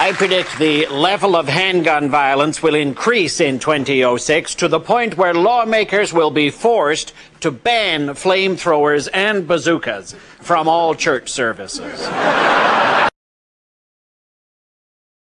I predict the level of handgun violence will increase in 2006 to the point where lawmakers will be forced to ban flamethrowers and bazookas from all church services.